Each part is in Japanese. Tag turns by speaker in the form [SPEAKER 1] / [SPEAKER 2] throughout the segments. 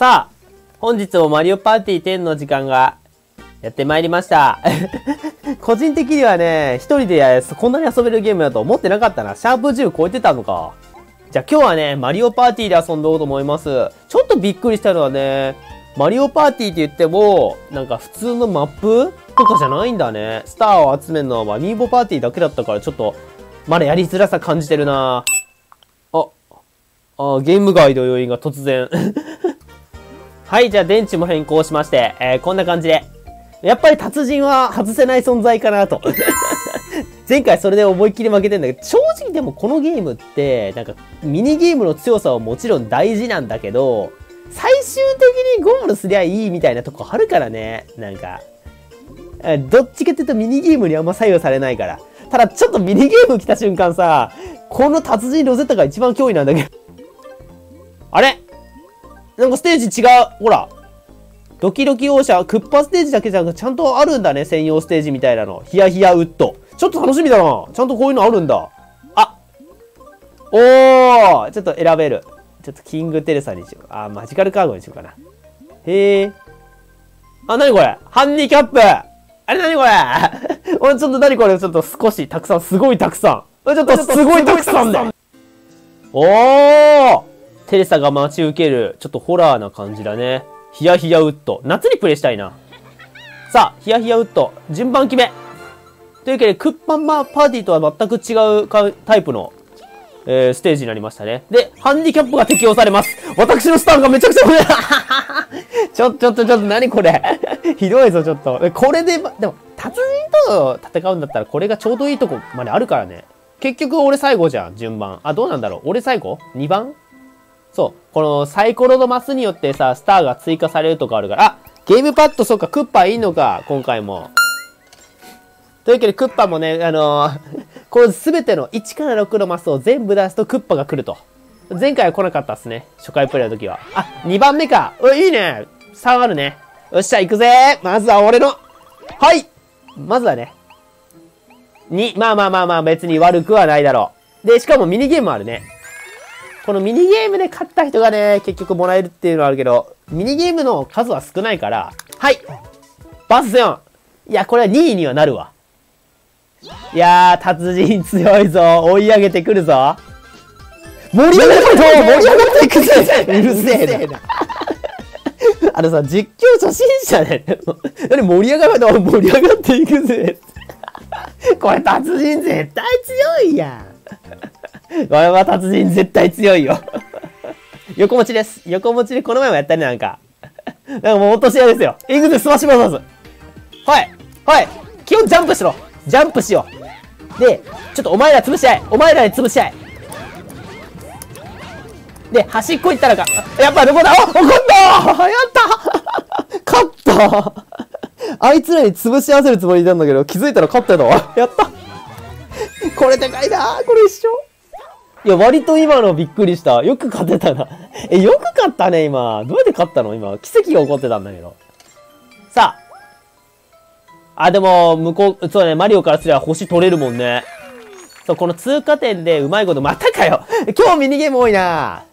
[SPEAKER 1] さあ、本日もマリオパーティー10の時間がやってまいりました。個人的にはね、一人でこんなに遊べるゲームだと思ってなかったな。シャープ10超えてたのか。じゃあ今日はね、マリオパーティーで遊んどうと思います。ちょっとびっくりしたのはね、マリオパーティーって言っても、なんか普通のマップとかじゃないんだね。スターを集めるのはマミーボパーティーだけだったからちょっと、まだやりづらさ感じてるなあ、あ、ゲームガイド要因が突然 はい、じゃあ電池も変更しまして、えー、こんな感じで。やっぱり達人は外せない存在かなと。前回それで思いっきり負けてんだけど、正直でもこのゲームって、なんか、ミニゲームの強さはもちろん大事なんだけど、最終的にゴールすりゃいいみたいなとこあるからね。なんか。どっちかっていうとミニゲームにあんま左右されないから。ただちょっとミニゲーム来た瞬間さ、この達人ロゼッタが一番脅威なんだけど。あれ？なんかステージ違う。ほら。ドキドキ王者、クッパステージだけじゃなくちゃんとあるんだね。専用ステージみたいなの。ヒヤヒヤウッド。ちょっと楽しみだな。ちゃんとこういうのあるんだ。あおーちょっと選べる。ちょっとキングテレサにしよう。あ、マジカルカードにしようかな。へえ。あ、なにこれ？ハンディキャップあれなにこれ？おい、ちょっとなにこれ？ちょっと少し、たくさん、すごいたくさん。ちょっとすごいたくさんだおーテレサが待ち受ける、ちょっとホラーな感じだね。ヒヤヒヤウッド。夏にプレイしたいな。さあ、ヒヤヒヤウッド。順番決め。というわけで、クッパンマーパーティーとは全く違うタイプの、えー、ステージになりましたね。で、ハンディキャップが適用されます。私のスターがめちゃくちゃ ちょ、ちょっと、ちょっと、何これ ひどいぞ、ちょっと。これで、でも、達人と戦うんだったら、これがちょうどいいとこまであるからね。結局、俺最後じゃん、順番。あ、どうなんだろう。俺最後 ?2 番？そう。このサイコロのマスによってさ、スターが追加されるとかあるから。あゲームパッド、そうか、クッパいいのか、今回も。というわけで、クッパもね、あのー、このすべての1から6のマスを全部出すとクッパが来ると。前回は来なかったっすね。初回プレイの時は。あ、2番目か。おいいね。3あるね。よっしゃ、行くぜまずは俺の。はいまずはね。2。まあまあまあまあ、別に悪くはないだろう。で、しかもミニゲームあるね。このミニゲームで勝った人がね、結局もらえるっていうのはあるけど、ミニゲームの数は少ないから、はいバス4いや、これは2位にはなるわ。いやー、達人強いぞ。追い上げてくるぞ。盛り上がって盛り上がっていくぜうるせえな。あのさ、実況初心者で、何盛り上がるの？盛り上がっていくぜ。これ達人絶対強いやん。これは達人絶対強いよ。横持ちです。横持ちでこの前もやったね、なんか。なんかもう落とし屋ですよ。いくぜ、スマッシュブラザーズ。はい。はい。基本ジャンプしろ。ジャンプしよう。で、ちょっとお前ら潰し合え。お前らに潰し合え。で、端っこ行ったらか。やっぱどこだ？お怒ったやった勝ったあいつらに潰し合わせるつもりなんだけど、気づいたら勝ったよやったこれでかいなこれ一緒いや、割と今のびっくりした。よく勝てたな。え、よく勝ったね、今。どうやって勝ったの？今。奇跡が起こってたんだけど。さあ。あ、でも、向こう、そうね、マリオからすれば星取れるもんね。そう、この通過点でうまいこと、またかよ 今日ミニゲーム多いな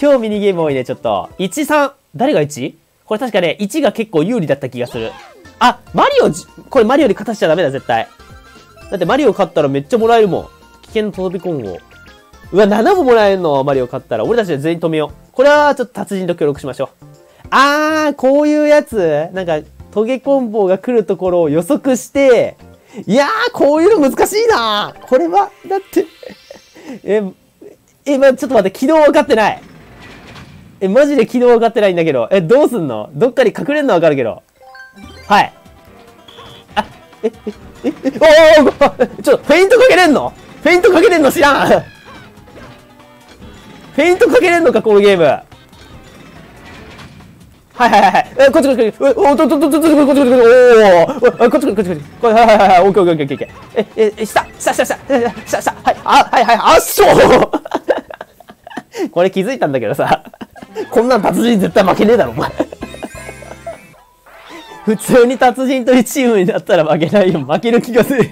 [SPEAKER 1] 今日ミニゲーム多いね、ちょっと。1、3。誰が 1? これ確かね、1が結構有利だった気がする。あ、マリオ、これマリオで勝たしちゃダメだ、絶対。だってマリオ勝ったらめっちゃもらえるもん。危険の飛び込むをうわ、7ももらえるの？マリオ勝ったら。俺たちで全員止めよう。これはちょっと達人と協力しましょう。あー、こういうやつなんか、トゲコンボが来るところを予測して、いやー、こういうの難しいなこれは、だって え、え、ま、ちょっと待って、軌道分かってない。え、マジで軌道分かってないんだけど。え、どうすんの？どっかに隠れるの分かるけど。はい。あ、え、え、え、え、おーちょっと、フェイントかけれんの？フェイントかけれんの知らんフェイントかけれんのか、このゲーム。はいはいはいはい。え、こっちこっちこっち。おっとっとっとっとっとこっちこっちこっち。おおこっちこっちこっちこっち。これ、はいはいはい。オッケーオッケーオッケーオッケー。え、え、下、下、下、下、下、下、はい。あ、はいはい。あっしょ これ気づいたんだけどさ。こんなん達人絶対負けねえだろ、お前。普通に達人というチームになったら負けないよ。負ける気がする。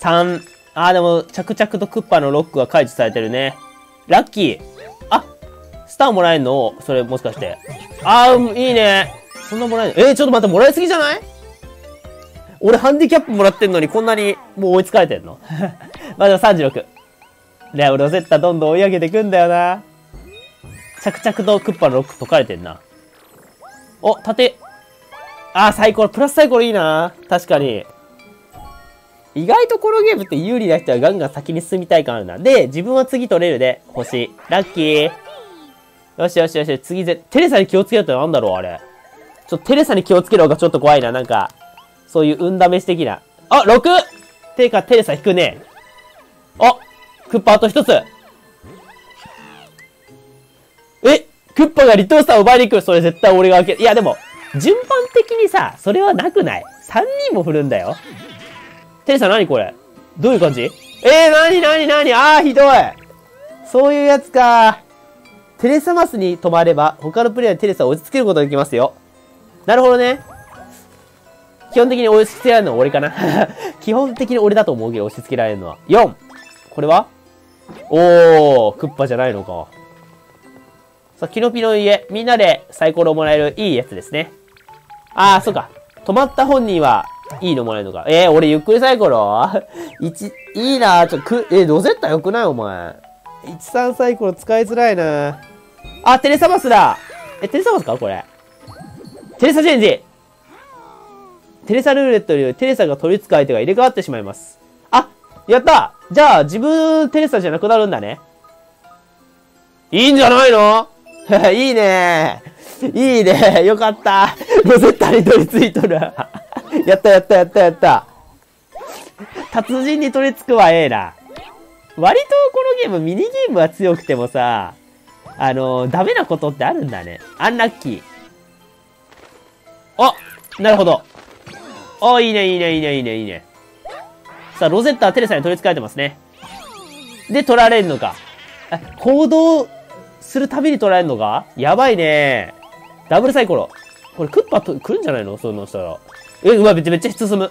[SPEAKER 1] 3。あーでも、着々とクッパのロックが解除されてるね。ラッキー。あ、スターもらえんの？それもしかして。あー、いいね。そんなもらえんの？えー、ちょっと待って、もらいすぎじゃない？俺ハンディキャップもらってんのにこんなにもう追いつかれてんの？まあでも36。ねロゼッタどんどん追い上げてくんだよな。着々とクッパのロック解かれてんな。お、縦。あー、サイコロ。プラスサイコロいいな。確かに。意外とこのゲームって有利な人はガンガン先に進みたい感あるな。で、自分は次取れるで、星。ラッキー。よしよしよし、次ぜ、テレサに気をつけるってなんだろう、あれ。ちょテレサに気をつける方がちょっと怖いな、なんか。そういう運試し的な。あ、6! てか、テレサ引くね。あクッパあと一つ。えクッパがリトースターを奪いに来る。それ絶対俺が開け。いや、でも、順番的にさ、それはなくない ?3 人も振るんだよ。テレサ何これ？どういう感じ？えー、なになになにあー、ひどいそういうやつかテレサマスに止まれば、他のプレイヤーにテレサを落ち着けることができますよ。なるほどね。基本的に押し付けられるのは俺かな。基本的に俺だと思うけど、押し付けられるのは。4! これは？おー、クッパじゃないのか。さあ、キノピオの家。みんなでサイコロをもらえるいいやつですね。あー、そうか。止まった本人はいいのもらえるのか？えー、俺ゆっくりサイコロ？一、いいな。ちょ、く、えー、ロゼッタよくない？お前。13サイコロ使いづらいな。あ、テレサマスだ。え、テレサマスか？これ。テレサチェンジ。テレサルーレットよりテレサが取り付く相手が入れ替わってしまいます。あやった！じゃあ、自分テレサじゃなくなるんだね。いいんじゃないの？いいね。いいね。よかった。ロゼッタに取り付いとる やったやったやったやった。達人に取り付くはええな。割とこのゲーム、ミニゲームは強くてもさ、あのー、ダメなことってあるんだね。アンラッキー。あなるほど。あいいね、いいね、いいね、いいね、いいね。さあ、ロゼッタはテレサに取り付かれてますね。で、取られるのか。行動するたびに取られるのか？やばいね。ダブルサイコロ。これクッパと来るんじゃないの？そういうのしたら。え、うわ、めっちゃめっちゃ進む。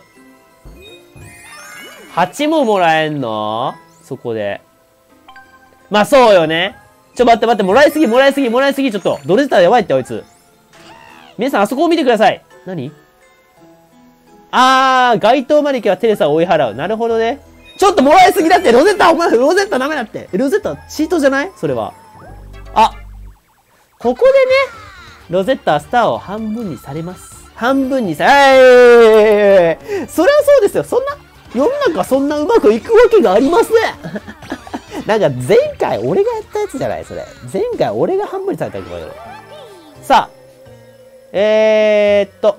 [SPEAKER 1] 8ももらえんの？そこで。まあそうよね。ちょ、待って待って、もらいすぎ、もらいすぎ、もらいすぎ、ちょっと。ロゼッタやばいって、あいつ。皆さん、あそこを見てください。何？あー、街灯の明かりはテレサを追い払う。なるほどね。ちょっともらいすぎだってロゼッタ、お前、ロゼッタダメだって。ロゼッタ、チートじゃない？それは。あ、ここでね、ロゼッタはスターを半分にされます。半分にさ、えー、それはそうですよ。そんな、世の中そんなうまくいくわけがありません。なんか前回俺がやったやつじゃないそれ。前回俺が半分にされたけど。さあ、えー、っと、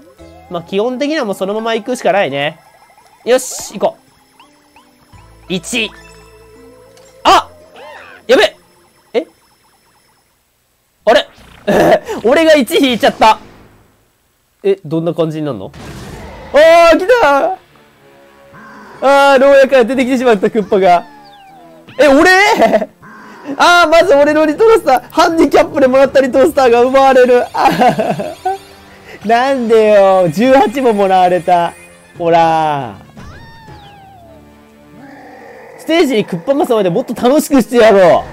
[SPEAKER 1] まあ、基本的にはもうそのまま行くしかないね。よし、行こう。1。あやべえあれ？俺が1引いちゃった。え、どんな感じになるの？あー、来たあー、牢屋から出てきてしまったクッパが。え、俺？あー、まず俺のリトルスター、ハンディキャップでもらったリトルスターが奪われる。なんでよ、18ももらわれた。ほらステージにクッパマスまでもっと楽しくしてやろ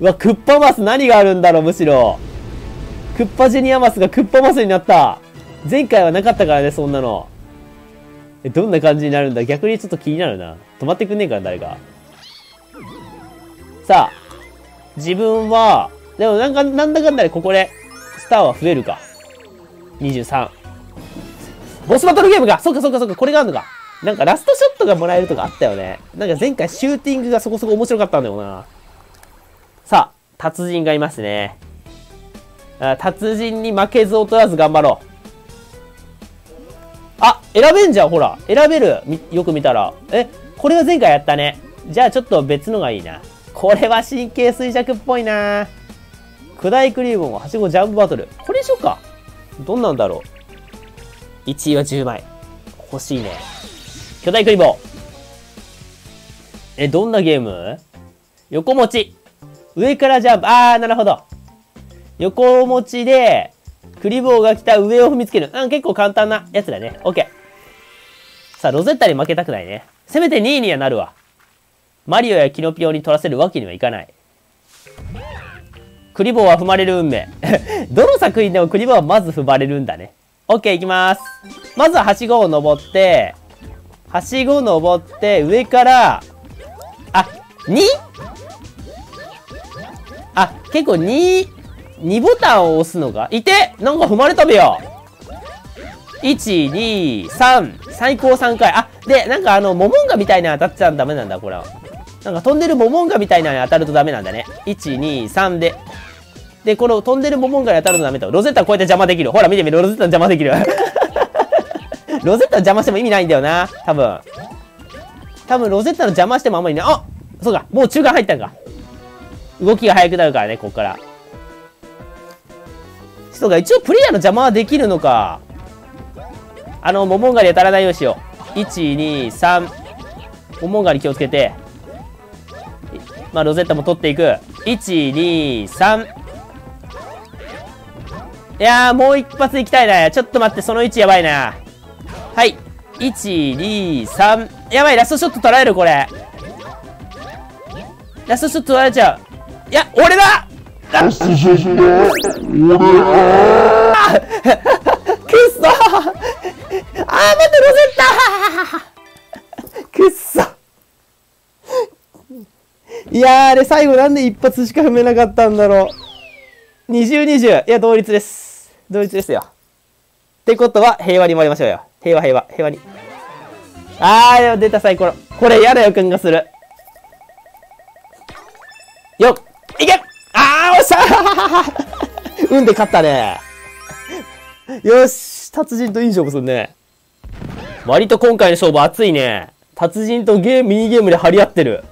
[SPEAKER 1] う。うわ、クッパマス何があるんだろう、むしろ。クッパジュニアマスがクッパマスになった。前回はなかったからね、そんなの。え、どんな感じになるんだ？逆にちょっと気になるな。止まってくんねえかな、誰か。さあ、自分は、でもなんか、なんだかんだでここで、スターは増えるか。23。ボスバトルゲームかそっかそっかそっか、これがあるのか。なんかラストショットがもらえるとかあったよね。なんか前回シューティングがそこそこ面白かったんだよな。さあ、達人がいますね。達人に負けず劣らず頑張ろう。あ、選べんじゃん、ほら。選べる。よく見たら。え、これは前回やったね。じゃあちょっと別のがいいな。これは神経衰弱っぽいな巨大クリームをはしごジャンプバトル。これにしようか。どんなんだろう。1位は10枚。欲しいね。巨大クリボー。え、どんなゲーム？横持ち。上からジャンプ。あー、なるほど。横持ちで、クリボーが来たら上を踏みつける。うん、結構簡単なやつだね。オッケー。さあ、ロゼッタに負けたくないね。せめて2位にはなるわ。マリオやキノピオに取らせるわけにはいかない。クリボーは踏まれる運命。どの作品でもクリボーはまず踏まれるんだね。オッケー行きます。まずははしごを登って、はしご登って、上から、あ、2? あ、結構2、2ボタンを押すのが、いてなんか踏まれたべよ。1、2、3、最高3回。あ、で、なんかあの、モモンガみたいな当たっちゃダメなんだ、これは。なんか飛んでるモモンガみたいなに当たるとダメなんだね。1、2、3で。で、この飛んでるモモンガに当たるとダメと。ロゼッタこうやって邪魔できる。ほら見てみろ、ロゼッタ邪魔できる。ロゼッタ邪魔しても意味ないんだよな。多分。多分ロゼッタの邪魔してもあんまりね。あそうか。もう中間入ったんか。動きが速くなるからね、こっから。そうか、一応プレイヤーの邪魔はできるのか。あの、モモンガに当たらないようにしよう。1、2、3。モモンガに気をつけて。まあ、ロゼッタも取っていく。1、2、3。いや、もう一発いきたいな。ちょっと待って、その位置やばいな。はい。1、2、3。やばい、ラストショット取られる、これ。ラストショット取られちゃう。いや、俺だラストショット俺だくっそあー、待って、ロゼッタくっそいやあれ最後なんで一発しか踏めなかったんだろう。20、20。いや、同率です。同率ですよ。ってことは、平和に回りましょうよ。平和、平和、平和に。あー、出たサイコロ。これ、やだよ、くんがする。よっいけあー、おっしゃーうん で勝ったね。よし、達人といい勝負するね。割と今回の勝負熱いね。達人とゲーム、ミニゲームで張り合ってる。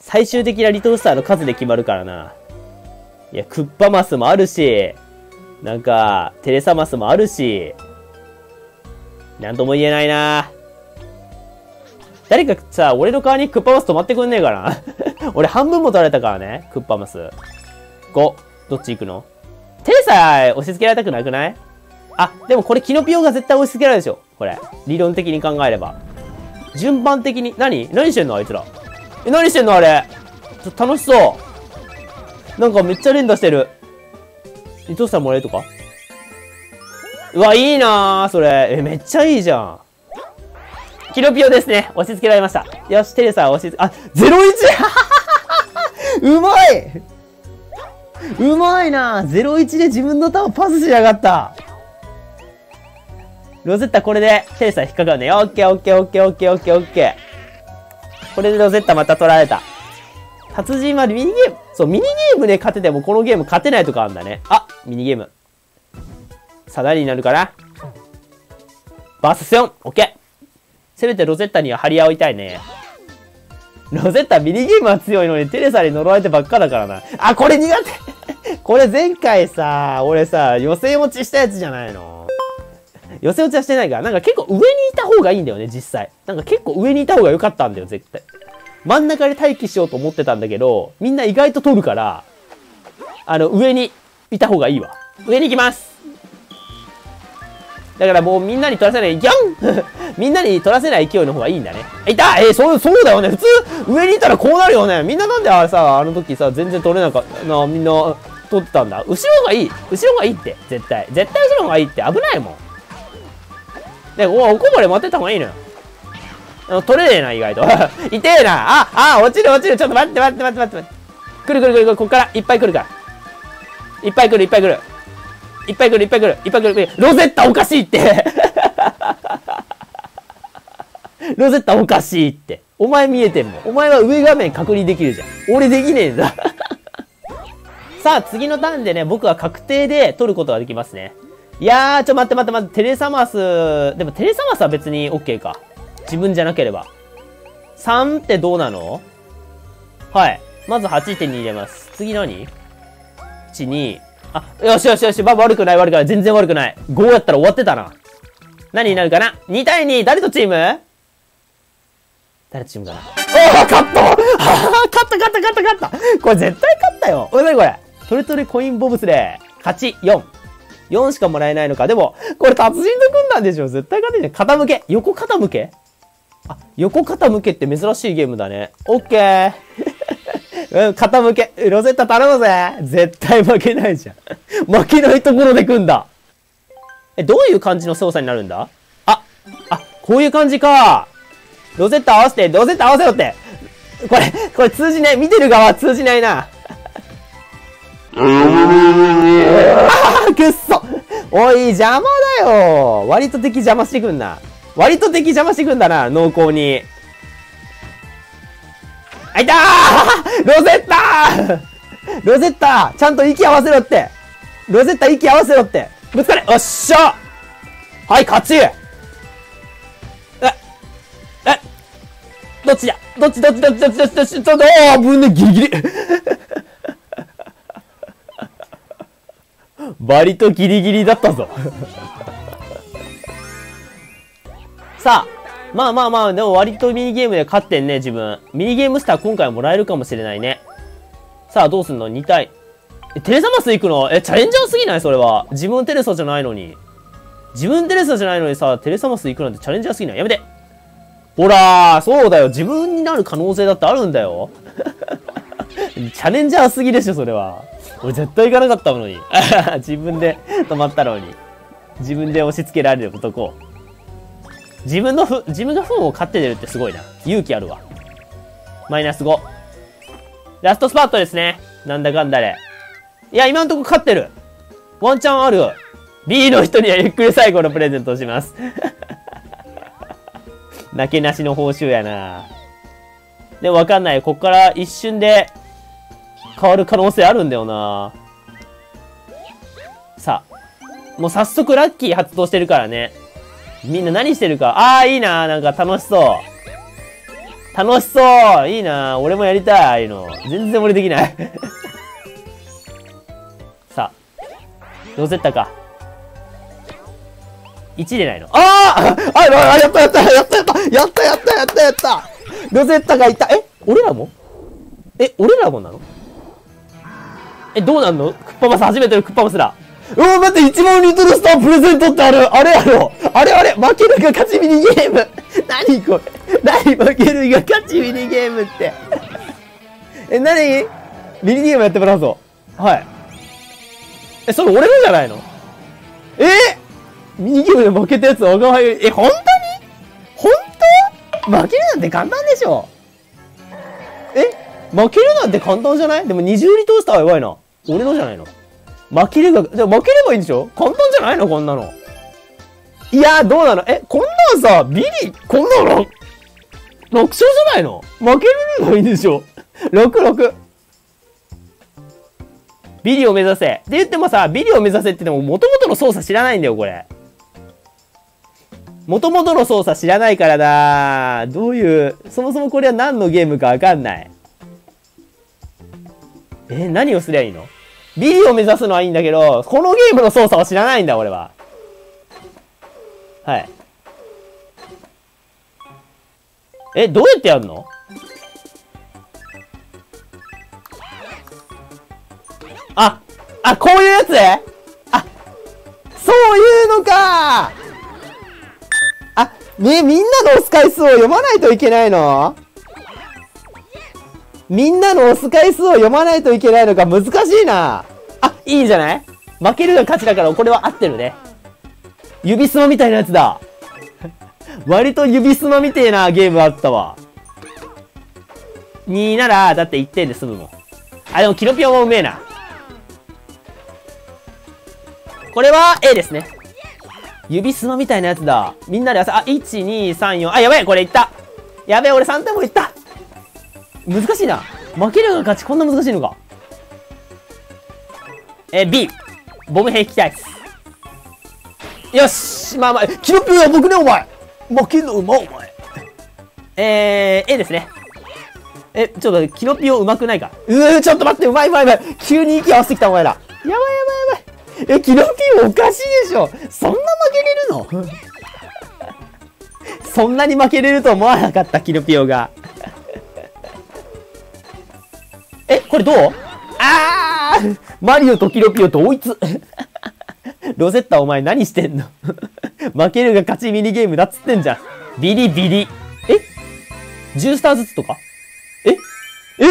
[SPEAKER 1] 最終的なリトルスターの数で決まるからな。いや、クッパマスもあるし、なんか、テレサマスもあるし、なんとも言えないな。誰かさ、俺の代わりにクッパマス止まってくんねえかな？俺半分も取られたからね、クッパマス。5。どっち行くの？テレサ押し付けられたくなくない？あ、でもこれキノピオが絶対押し付けられるでしょ。これ。理論的に考えれば。順番的に。何？何してんのあいつら？え、何してんのあれ？ちょっと楽しそう。なんかめっちゃ連打してる。え、どうしたらもらえるとか？うわ、いいなーそれ。え、めっちゃいいじゃん。キノピオですね。押し付けられました。よし、テレサ押し付け、あ、01! うまいうまいな01で自分の球パスしやがった。ロゼッタこれでテレサ引っかかるね。オッケーオッケーオッケーオッケーオッケーオッケー。これでロゼッタまた取られた。達人はミニゲーム、そう、ミニゲームで勝ててもこのゲーム勝てないとかあるんだね。あ、ミニゲーム。さあ、何になるかな？バース4、オッケー。せめてロゼッタには張り合いたいね。ロゼッタミニゲームは強いのにテレサに呪われてばっかだからな。あ、これ苦手 これ前回さ、俺さ、予選落ちしたやつじゃないの。予選落ちはしてないから、なんか結構上にいた方がいいんだよね、実際。なんか結構上にいた方が良かったんだよ、絶対。真ん中で待機しようと思ってたんだけど、みんな意外と取るから、あの、上にいた方がいいわ。上に行きますだからもうみんなに取らせない、ギャン みんなに取らせない勢いの方がいいんだね。いたえー、そう、そうだよね。普通、上にいたらこうなるよね。みんななんであれさ、あの時さ、全然取れなかったな、みんな取ってたんだ？後ろがいい。後ろがいいって。絶対。絶対後ろがいいって。危ないもん。で、お、おこぼれ持ってた方がいいのよ。取れねえな、意外と。痛えな。あ、あ、落ちる落ちる。ちょっと待って待って待って待って。来る来る来る、こっから。いっぱい来るから。いっぱい来るいっぱい来る。いっぱい来るいっぱい来る。いっぱい来る。ロゼッタおかしいって ロゼッタおかしいって。お前見えてんもん。お前は上画面確認できるじゃん。俺できねえんだ さあ、次のターンでね、僕は確定で取ることができますね。いやー、ちょ、待って待って待って、テレサマス、でもテレサマスは別に OK か。自分じゃなければ。3ってどうなの？はい。まず8点に入れます。次何 ?1、2。あ、よしよしよし、まあ、悪くない悪くない。全然悪くない。5やったら終わってたな。何になるかな ?2 対2、誰とチーム？誰とチームかな？おお勝った勝った勝った勝った勝ったこれ絶対勝ったよおい何これ？トレトレコインボブスレー。勝ち4。4しかもらえないのか。でも、これ達人と組んだんでしょ？絶対勝てんじゃん。傾け。横傾け？あ、横傾けって珍しいゲームだね。オッケー。うん、傾け。ロゼッタ頼むぜ。絶対負けないじゃん。負けないところで組んだ。え、どういう感じの操作になるんだ？あ、あ、こういう感じか。ロゼッタ合わせて、ロゼッタ合わせろって。これ、これ通じない。見てる側通じないな。あくっそおい、邪魔だよ割と敵邪魔してくんな。割と敵邪魔してくんだな、濃厚に。あいたー！ロゼッタロゼッタちゃんと息合わせろって！ロゼッタ息合わせろって！ぶつかれ！おっしゃはい、勝ち！え、え、どっちだ？どっちどっちどっちどっちどっちどっちどっちおー、ぶんね、ギリギリ！バリとギリギリだったぞ。さあ、まあまあまあ、でも割とミニゲームで勝ってんね、自分。ミニゲームスター今回もらえるかもしれないね。さあ、どうすんの ?2 体。え、テレサマス行くの？え、チャレンジャーすぎない？それは。自分テレサじゃないのに。自分テレサじゃないのにさ、テレサマス行くなんてチャレンジャーすぎない？やめてほらーそうだよ。自分になる可能性だってあるんだよ。チャレンジャーすぎでしょ、それは。俺絶対行かなかったのに。自分で止まったのに。自分で押し付けられる男。自分のふ、自分のフンを勝って出るってすごいな。勇気あるわ。マイナス5。ラストスパートですね。なんだかんだで。いや、今んとこ勝ってる。ワンチャンある。B の人にはゆっくり最後のプレゼントをします。負けなしの報酬やな。でもわかんない。こっから一瞬で変わる可能性あるんだよな。さあ。もう早速ラッキー発動してるからね。みんな何してるか。ああ、いいな。なんか楽しそう。楽しそういいな。俺もやりたい。ああいうの。全然俺できない さあ。ロゼッタか。1でないの。あ ああやったやったやったやったやったやったやったやったロゼッタがいた。え？俺らも？え、俺らもなの？え、どうなんの？クッパマス初めてのクッパマスだ。うわ、待って、1万リトルスタープレゼントってある。あれやろ。あれあれ、負けるが勝ちミニゲーム。何これ。何負けるが勝ちミニゲームって。え、何？ミニゲームやってもらうぞ。はい。え、それ俺のじゃないの？え？ミニゲームで負けたやつ小川え、本当に？本当？負けるなんて簡単でしょえ？負けるなんて簡単じゃない？でも20リトルスターは弱いな。俺のじゃないの？負けるが、じゃ負ければいいんでしょ？簡単じゃないの？こんなの。いやどうなの？え、こんなんさ、ビリ、こんなの、6勝じゃないの？負ければいいんでしょ ?6、6。ビリを目指せ。って言ってもさ、ビリを目指せって言っても、元々の操作知らないんだよ、これ。元々の操作知らないからなどういう、そもそもこれは何のゲームかわかんない。え、何をすりゃいいの？ビリを目指すのはいいんだけど、このゲームの操作を知らないんだ、俺は。はい。え、どうやってやるの？あ、あ、こういうやつあ、そういうのかあ、ね、みんなの押す回数を読まないといけないの？みんなの押す回数を読まないといけないのが難しいな。あ、いいんじゃない？負けるが勝ちだからこれは合ってるね。指すまみたいなやつだ。割と指すまみてえなゲームあったわ。2なら、だって1点で済むもん。あ、でもキノピオもうめえな。これは A ですね。指すまみたいなやつだ。みんなで朝、あ、1、2、3、4。あ、やべえ、これいった。やべえ、俺3点もいった。難しいな。負けるが勝ち、こんな難しいのか。えー、B。ボム兵器たいです。よしまあまあ、キノピオは僕ね、お前負けんのうま、お前。えー、A ですね。え、ちょっと、キノピオうまくないかうー、ちょっと待って、うまいうまいうまい。急に息合わせてきた、お前ら。やばいやばいやばい。え、キノピオおかしいでしょ。そんな負けれるの？そんなに負けれると思わなかった、キノピオが。これどう？あーマリオとキノピオ同一ロゼッタお前何してんの？負けるが勝ちミニゲームだっつってんじゃん。ビリビリ。え ?10 スターずつとか？え？ええー、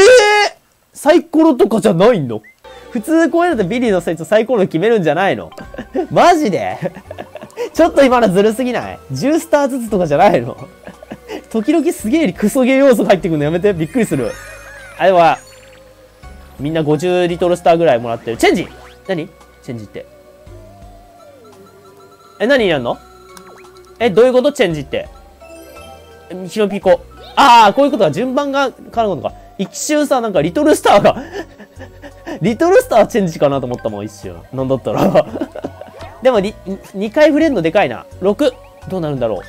[SPEAKER 1] サイコロとかじゃないの？普通こういうのってビリの説サイコロ決めるんじゃないの？マジで？ちょっと今のずるすぎない ?10 スターずつとかじゃないの？時々すげえクソゲー要素入ってくるのやめて。びっくりする。あれは、みんな50リトルスターぐらいもらってる。チェンジ何？チェンジって。え、何やんの？え、どういうこと？チェンジって。ヒロピコ。ああ、こういうことか。順番が変わることか。一瞬さ、なんかリトルスターが リトルスターチェンジかなと思ったもん、一瞬。なんだったら でも、2回触れんのでかいな。6。どうなるんだろ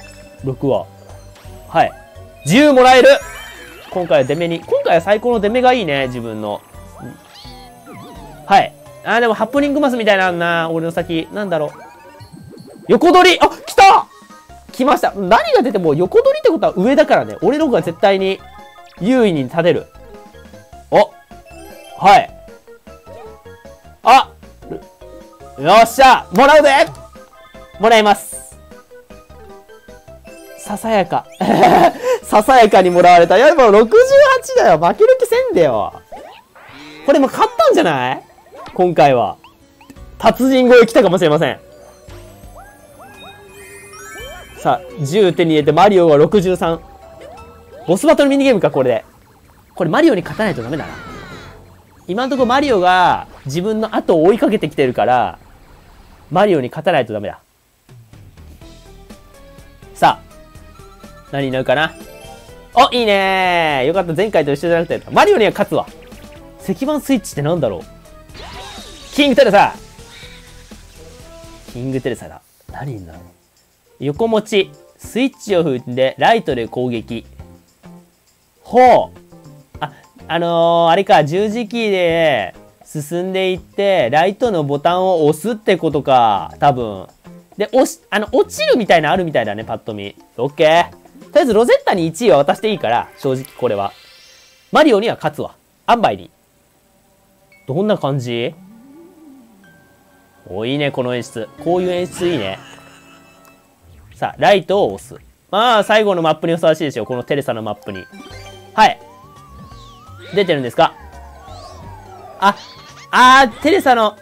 [SPEAKER 1] う。6は。はい。10もらえる今回は出目に。今回は最高の出目がいいね、自分の。はい。あー、でもハプニングマスみたいなんな、俺の先。なんだろう。横取りあ、来た来ました。何が出ても横取りってことは上だからね。俺の方が絶対に優位に立てる。おはい。あよっしゃもらうぜもらいます。ささやか。ささやかにもらわれた。いや、もう68だよ。負ける気せんでよ。これも勝ったんじゃない？今回は。達人超え来たかもしれません。さあ、10手に入れてマリオが63。ボスバトルミニゲームか、これで。これマリオに勝たないとダメだな。今のところマリオが自分の後を追いかけてきてるから、マリオに勝たないとダメだ。さあ、何になるかな？お、いいねよかった。前回と一緒じゃなくて、マリオには勝つわ。石板スイッチってなんだろう？キングテレサキングテレサだ。何になる横持ち。スイッチを踏んで、ライトで攻撃。ほう。あ、あのー、あれか、十字キーで進んでいって、ライトのボタンを押すってことか。多分。で、押し、あの、落ちるみたいなあるみたいだね、パッと見。オッケー。とりあえず、ロゼッタに1位は渡していいから、正直これは。マリオには勝つわ。アンバイに。どんな感じ？お、いいね、この演出。こういう演出いいね。さあ、ライトを押す。まあ、最後のマップにふさわしいですよ。このテレサのマップに。はい。出てるんですか？あ、あー、テレサの、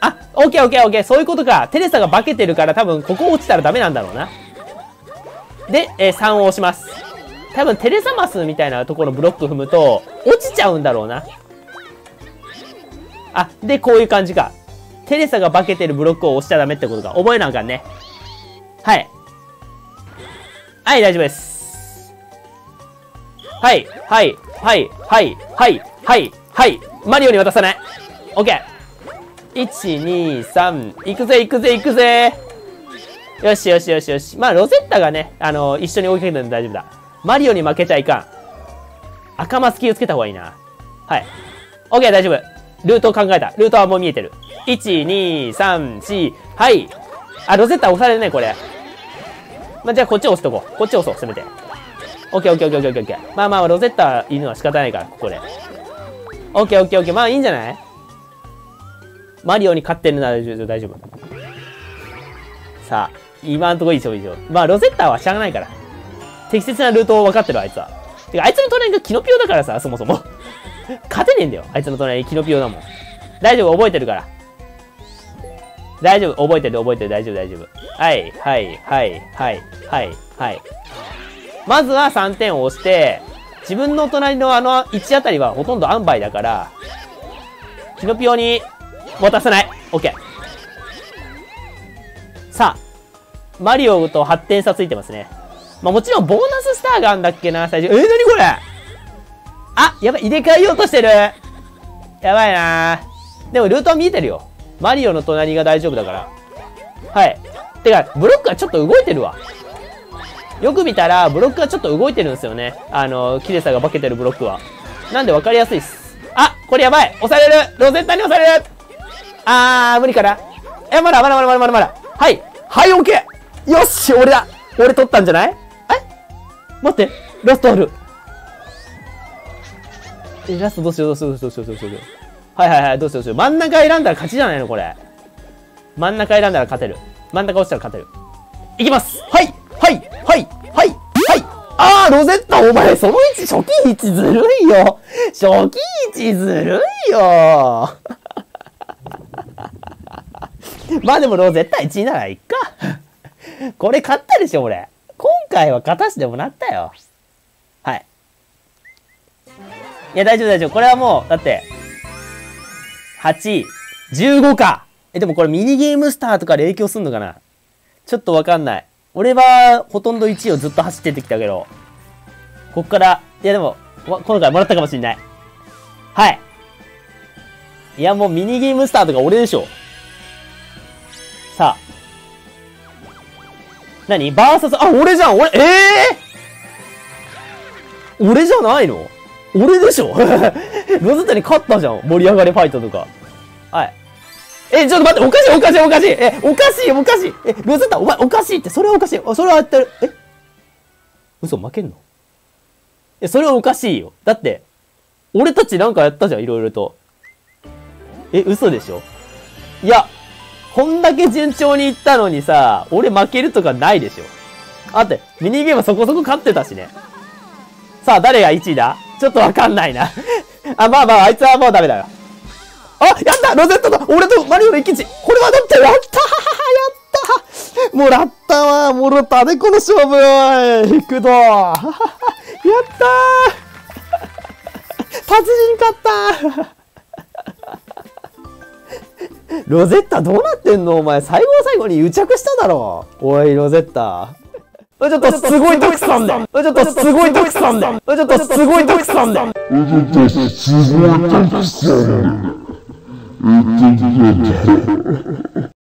[SPEAKER 1] あ、オッケーオッケーオッケー。そういうことか。テレサが化けてるから多分ここ落ちたらダメなんだろうな。で、えー、3を押します。多分テレサマスみたいなところブロック踏むと、落ちちゃうんだろうな。あ、で、こういう感じか。テレサが化けてるブロックを押しちゃダメってことか。覚えなあかんね。はい。はい、大丈夫です。はい、はい、はい、はい、はい、はい、はい。マリオに渡さない。オッケー。1、2、3。行くぜ、行くぜ、行くぜ。よしよしよしよし。まあ、ロゼッタがね、あのー、一緒に追いかけてるんで大丈夫だ。マリオに負けちゃいかん。赤マス気をつけた方がいいな。はい。オッケー、大丈夫。ルートを考えた。ルートはもう見えてる。1、2、3、4。はい。あ、ロゼッタ押されるね、これ。まあ、じゃあこっち押すとこう。こっち押そう、せめて。オッケーオッケーオッケーオッケーオッケー。まあまあ、ロゼッタいるのは仕方ないから、ここで。オッケーオッケーオッケー。まあいいんじゃない？マリオに勝ってるなら大丈夫、大丈夫。さあ、今んとこいいでしょ、いいでしょ。まあ、ロゼッタはしゃがないから。適切なルートを分かってる、あいつは。てか、あいつの隣がキノピオだからさ、そもそも。勝てねえんだよ。あいつの隣キノピオだもん。大丈夫、覚えてるから。大丈夫。覚えてる、覚えてる。大丈夫、大丈夫。はい、はい、はい、はい、はい、はい。まずは3点を押して、自分の隣のあの1あたりはほとんど塩梅だから、キノピオに渡さない。OK。さあ、マリオと8点差ついてますね。まあもちろんボーナススターがあんだっけな、最初。えー、なにこれ？あ、やばい、入れ替えようとしてる。やばいなでもルートは見えてるよ。マリオの隣が大丈夫だから。はい。てか、ブロックがちょっと動いてるわ。よく見たら、ブロックがちょっと動いてるんですよね。あの、テレサが化けてるブロックは。なんで分かりやすいっす。あこれやばい押されるロゼッタに押されるあー、無理かなえ、まだまだまだまだまだまだ。はい。はい、オッケーよし俺だ俺取ったんじゃない？え？待って。ラストある。え、ラストどうしようどうしようどうしようどうしようどうしよう。はいはいはい、どうしようどうしよう。真ん中選んだら勝ちじゃないのこれ。真ん中選んだら勝てる。真ん中落ちたら勝てる。いきますはいはいはいはいはいあーロゼッタお前、その位置、初期位置ずるいよ初期位置ずるいよまあでも、絶対1位ならいっか。これ勝ったでしょ、俺。今回は勝たしてもらったよ。はい。いや、大丈夫大丈夫。これはもう、だって、8、15か。え、でもこれミニゲームスターとかで影響すんのかな？ちょっとわかんない。俺は、ほとんど1位をずっと走っててきたけど、こっから、いやでも、今回もらったかもしんない。はい。いやもうミニゲームスターとか俺でしょ。さあ。何？バーサス、あ、俺じゃん俺、ええー、俺じゃないの？俺でしょ？ロズタに勝ったじゃん。盛り上がりファイトとか。はい。え、ちょっと待って、おかしいおかしいおかしいえ、おかしいおかしいえ、ロズタ、お前おかしいって、それはおかしい。それはやってる。え？嘘、負けんの？え、それはおかしいよ。だって、俺たちなんかやったじゃん、いろいろと。え、嘘でしょ？いや、こんだけ順調にいったのにさ、俺負けるとかないでしょ。あって、ミニゲームそこそこ勝ってたしね。さあ、誰が1位だ？ちょっとわかんないな。あ、まあまあ、あいつはもうダメだよ。あ、やった！ロゼットだ俺とマリオの一騎打ち。これはだってやった！やった！もらったわ。もろたね、この勝負。おいくど やった 達人勝ったロゼッタどうなってんの？お前、最後の最後に癒着しただろ。おい、ロゼッタ。ちょっとすごいたくさんで。ちょっとすごいたくさんで。ちょっとすごいたくさんで。ちょっとすごいたくさんで。